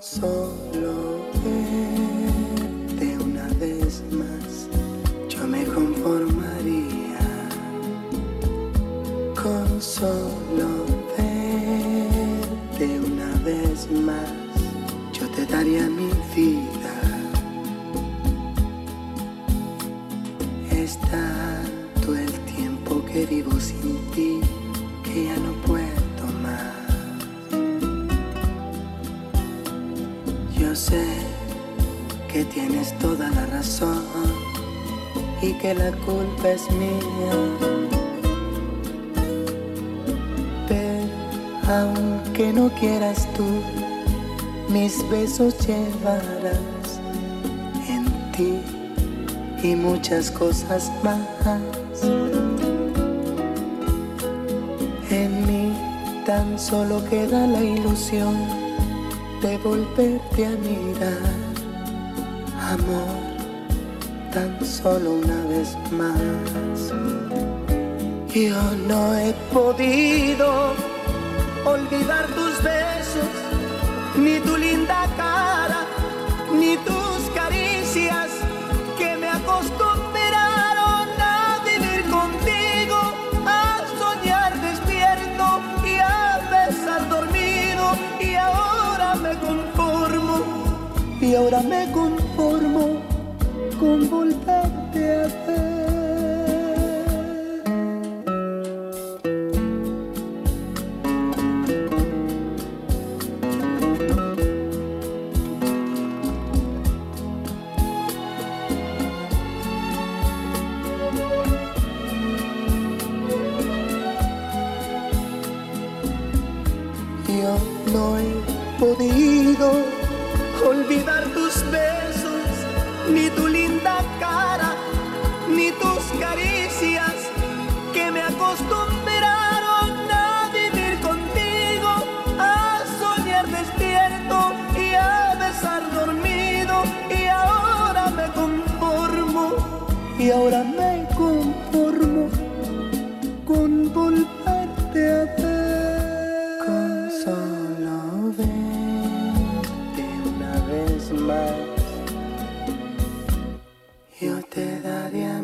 solo verte una vez más, yo me conformaría con solo verte una vez más, yo te daría mi vida. Es tanto el tiempo que vivo sin ti que ya no puedo sé que tienes toda la razón y que la culpa es mía. Pero aunque no quieras tú, mis besos llevarás en ti y muchas cosas más. En mí tan solo queda la ilusión de volverte a mirar, amor, tan solo una vez más. Yo no he podido olvidar tus besos, ni tu linda cara, y ahora me conformo con volverte a ver. Yo no he podido olvidar tus besos, ni tu linda cara, ni tus caricias que me acostumbraron a vivir contigo, a soñar despierto y a besar dormido. Y ahora me conformo, y ahora me yo te daría.